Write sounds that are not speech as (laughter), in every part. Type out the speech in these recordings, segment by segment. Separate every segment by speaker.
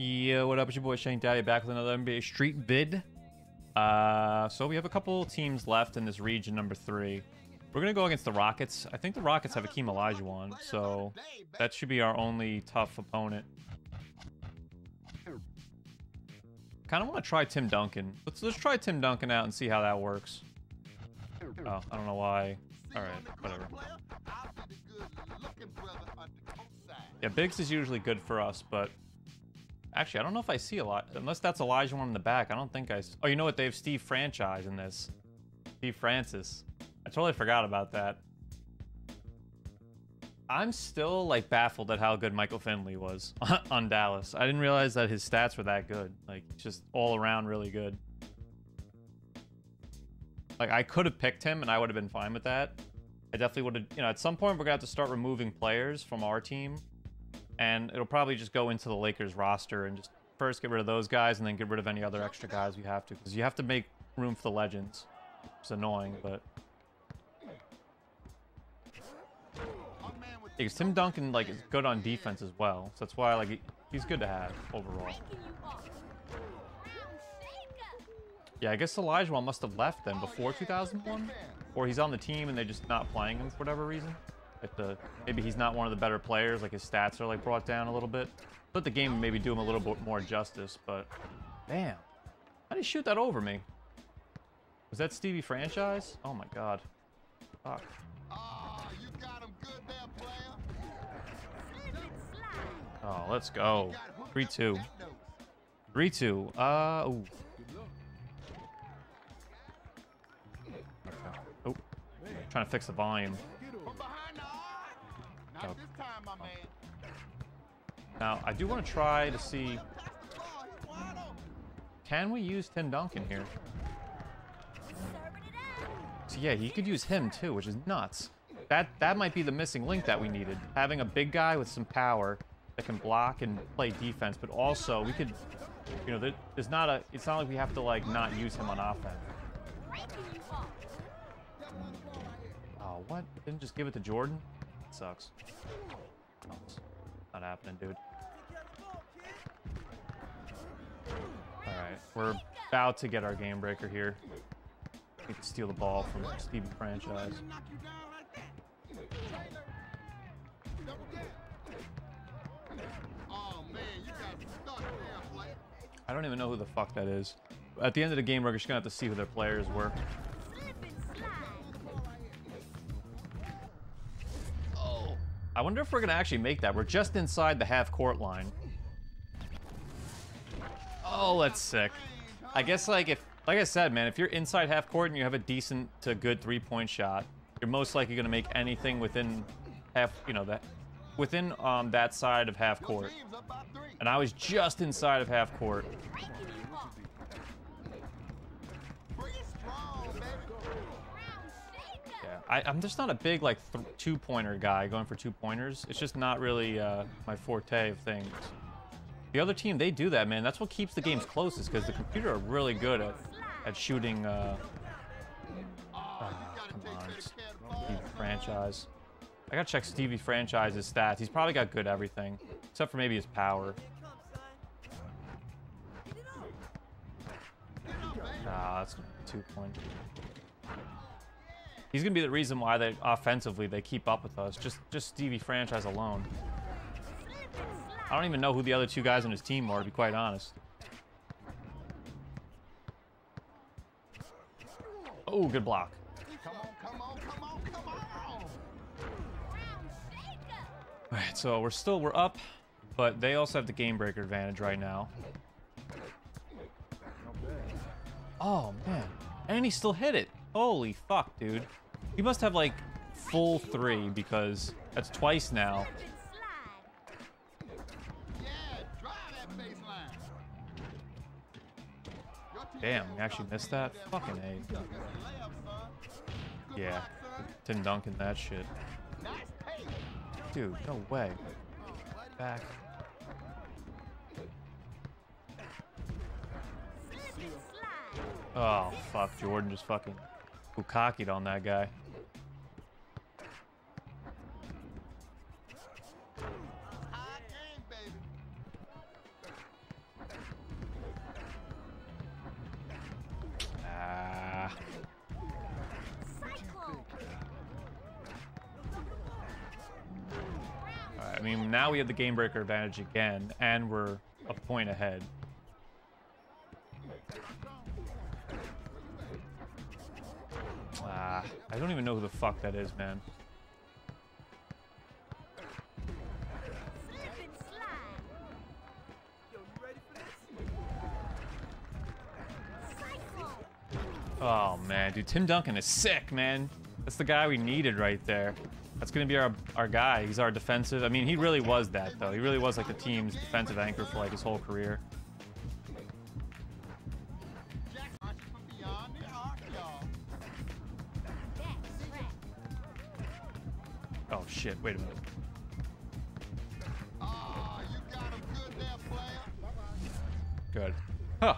Speaker 1: Yeah, what up? It's your boy Shank Daddy back with another NBA Street vid. Uh, so we have a couple teams left in this region number three. We're gonna go against the Rockets. I think the Rockets have Akeem Olajuwon, so that should be our only tough opponent. Kind of want to try Tim Duncan. Let's let's try Tim Duncan out and see how that works. Oh, I don't know why. All right, whatever. Yeah, Biggs is usually good for us, but actually, I don't know if I see a lot. Unless that's Olajuwon in the back, I don't think I. Oh, you know what? They have Steve Franchise in this. Steve Francis. I totally forgot about that. I'm still like baffled at how good Michael Finley was (laughs) on Dallas. I didn't realize that his stats were that good. Like just all around really good. Like I could have picked him and I would have been fine with that. I definitely would have, you know, at some point we're gonna have to start removing players from our team. And it'll probably just go into the Lakers roster and just first get rid of those guys and then get rid of any other extra guys we have to. Because you have to make room for the legends. It's annoying, but Because Tim Duncan like is good on defense as well, so that's why like he's good to have overall. Yeah, I guess Elijah must have left then before 2001, or he's on the team and they're just not playing him for whatever reason. Like the maybe he's not one of the better players, like his stats are like brought down a little bit. Let the game maybe do him a little bit more justice, but damn, how did he shoot that over me? Was that Stevie franchise? Oh my god, fuck. Oh, let's go. 3-2. 3-2. Uh, ooh. Okay. Oh, trying to fix the volume. Oh. Now, I do want to try to see... Can we use Tim Duncan here? So yeah, he could use him too, which is nuts. That that might be the missing link that we needed. Having a big guy with some power that can block and play defense, but also we could, you know, there, there's not a. It's not like we have to like not use him on offense. Oh, what? Didn't just give it to Jordan? Sucks. Oh, not happening, dude. All right, we're about to get our game breaker here. We can steal the ball from Stevie franchise. I don't even know who the fuck that is. At the end of the game, we're just gonna have to see who their players were. I wonder if we're gonna actually make that. We're just inside the half court line. Oh, that's sick. I guess like if, like I said, man, if you're inside half court and you have a decent to good three point shot, you're most likely gonna make anything within half, you know, that within um that side of half court. And I was just inside of half I, I'm just not a big like th two pointer guy going for two pointers. It's just not really uh, my forte of things. The other team, they do that, man. That's what keeps the games close, is because the computer are really good at at shooting. Uh, ah, Stevie franchise. I gotta check Stevie franchise's stats. He's probably got good everything, except for maybe his power. Nah, that's two point. He's gonna be the reason why they offensively they keep up with us. Just just Stevie franchise alone. I don't even know who the other two guys on his team are, to be quite honest. Oh, good block. All right, so we're still we're up, but they also have the game breaker advantage right now. Oh man, and he still hit it. Holy fuck, dude. He must have like full three because that's twice now. Damn, we actually missed that? Fucking A. Yeah. Tim Duncan that shit. Dude, no way. Back. Oh, fuck. Jordan just fucking Bukakied on that guy. Ah. I mean, now we have the game breaker advantage again, and we're a point ahead. I don't even know who the fuck that is, man. Oh, man. Dude, Tim Duncan is sick, man. That's the guy we needed right there. That's going to be our, our guy. He's our defensive. I mean, he really was that, though. He really was, like, the team's defensive anchor for, like, his whole career. Shit. Wait a minute. Good. Huh.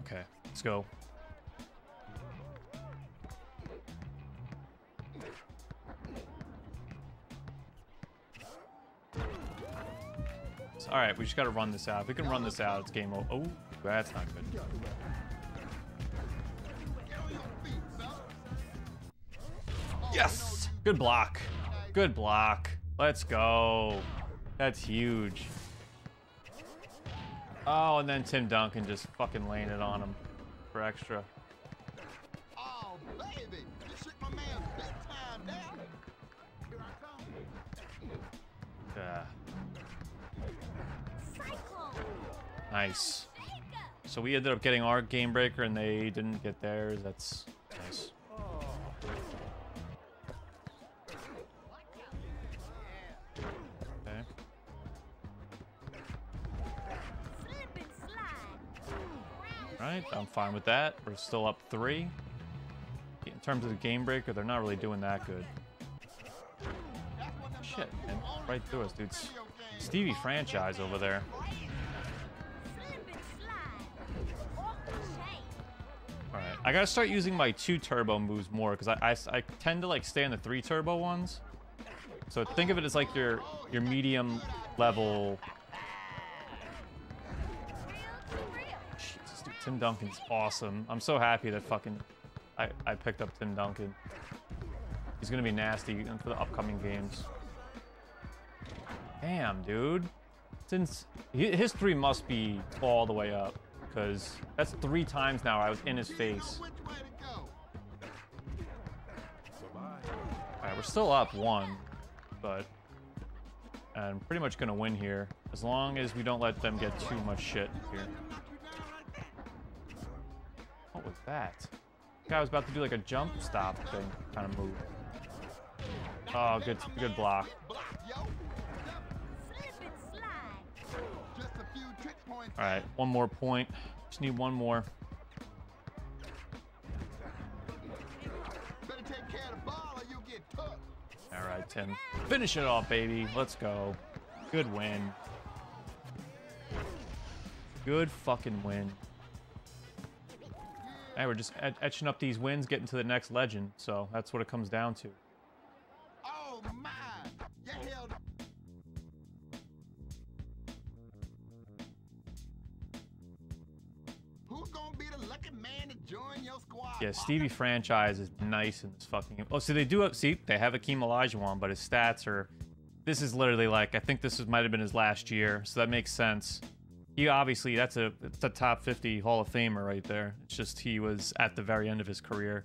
Speaker 1: Okay, let's go. All right, we just got to run this out. If we can run this out, it's game over. Oh, that's not good. Yes! Good block. Good block. Let's go. That's huge. Oh, and then Tim Duncan just fucking laying it on him for extra. Oh, baby. You shook my man big time down. Here I come. Yeah. Nice. So we ended up getting our game breaker and they didn't get theirs. That's Alright, I'm fine with that. We're still up three. In terms of the game breaker, they're not really doing that good. Shit, man. Right through us, dude. Stevie franchise over there. Alright, I gotta start using my two turbo moves more, because I, I, I tend to like stay on the three turbo ones. So think of it as like your your medium level Tim Duncan's awesome. I'm so happy that fucking I, I picked up Tim Duncan. He's gonna be nasty for the upcoming games. Damn, dude. Since his three must be all the way up, because that's three times now I was in his face. Alright, we're still up one, but I'm pretty much gonna win here as long as we don't let them get too much shit here. That? Guy was about to do like a jump stop thing kind of move. Oh, good, good block. All right, one more point. Just need one more. All right, Tim. Finish it off, baby. Let's go. Good win. Good fucking win. Hey, we're just et etching up these wins, getting to the next legend. So that's what it comes down to. Oh my! Who's gonna be the lucky man to join your squad? Yeah, Stevie franchise is nice in this fucking. Oh, so they do have. See, they have Akeem Olajuwon, but his stats are. This is literally like I think this is, might have been his last year, so that makes sense. He obviously that's a it's a top 50 Hall of Famer right there. It's just he was at the very end of his career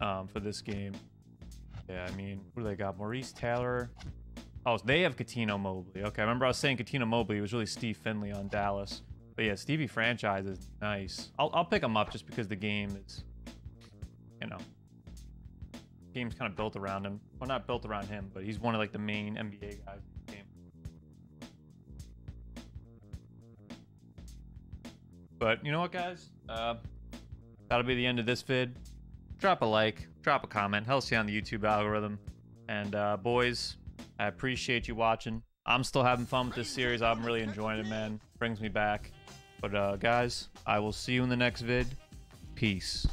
Speaker 1: um, for this game. Yeah, I mean, who do they got? Maurice Taylor. Oh, they have Cuttino Mobley. Okay, I remember I was saying Cuttino Mobley. It was really Steve Finley on Dallas. But yeah, Stevie franchise is nice. I'll, I'll pick him up just because the game is, you know, game's kind of built around him. Well, not built around him, but he's one of like the main NBA guys. But you know what, guys? Uh, that'll be the end of this vid. Drop a like, drop a comment, helps you on the YouTube algorithm. And uh, boys, I appreciate you watching. I'm still having fun with this series. I'm really enjoying it, man. Brings me back. But uh, guys, I will see you in the next vid. Peace.